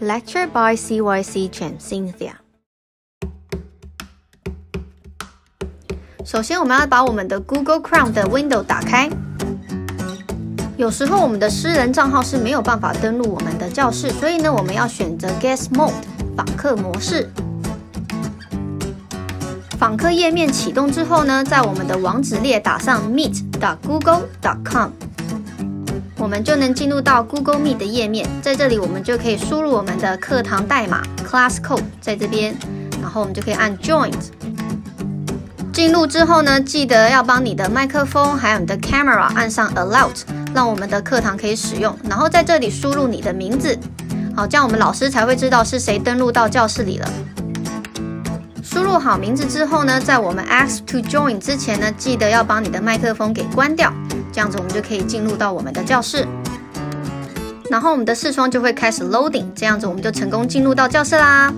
Lecture by CYC Chen Cynthia。首先，我们要把我们的 Google Chrome 的 window 打开。有时候我们的私人账号是没有办法登录我们的教室，所以呢，我们要选择 Guest Mode 访客模式。访客页面启动之后呢，在我们的网址列打上 meet.google.com。我们就能进入到 Google Meet 的页面，在这里我们就可以输入我们的课堂代码 Class Code 在这边，然后我们就可以按 Join。进入之后呢，记得要帮你的麦克风还有你的 Camera 按上 Allow，让我们的课堂可以使用。然后在这里输入你的名字，好，这样我们老师才会知道是谁登录到教室里了。输入好名字之后呢，在我们 Ask to Join 之前呢，记得要把你的麦克风给关掉。这样子我们就可以进入到我们的教室，然后我们的视窗就会开始 loading，这样子我们就成功进入到教室啦。